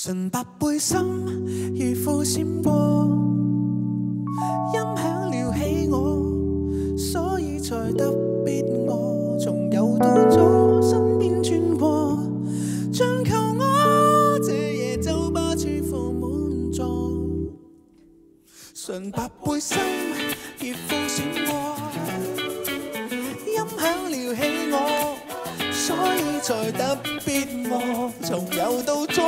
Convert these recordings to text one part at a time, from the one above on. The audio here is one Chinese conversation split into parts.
纯白背心如浮闪过，音响撩起我，所以才特别我从有到左身边转过，像求我这夜酒吧处伏满座。纯白背心如浮闪过，音响撩起我，所以才特别我从右到左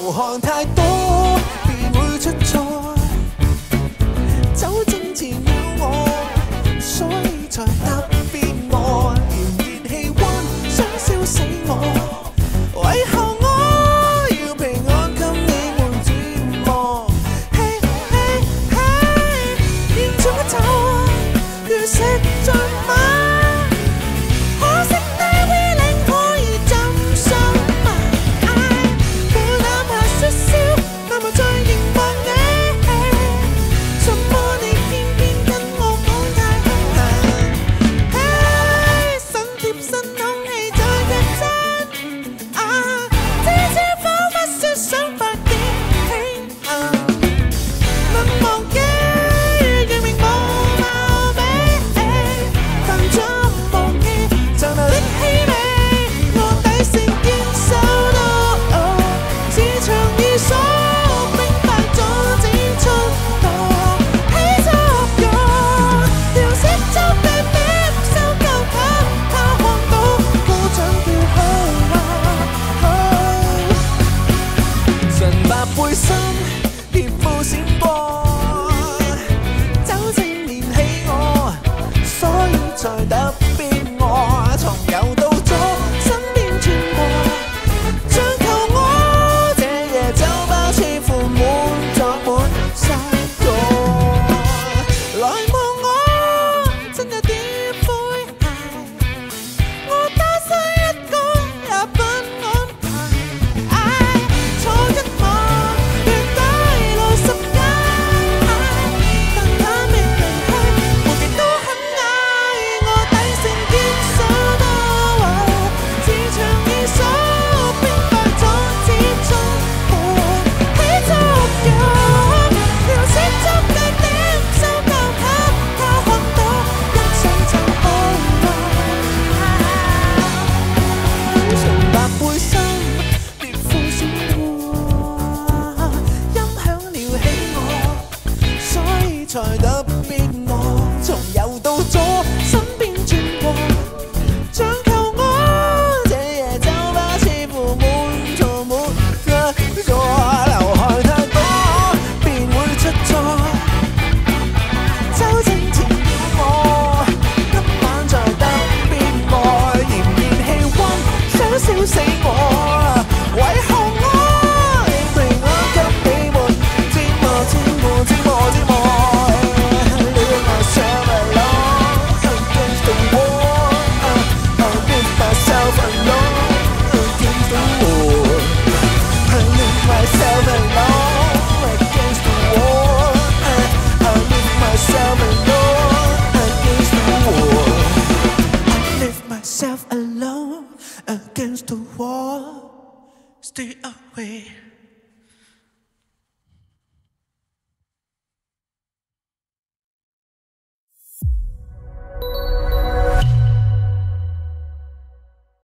流汗太多，便会出错。走正前绕我，所以才答。çayda against the wall, stay away.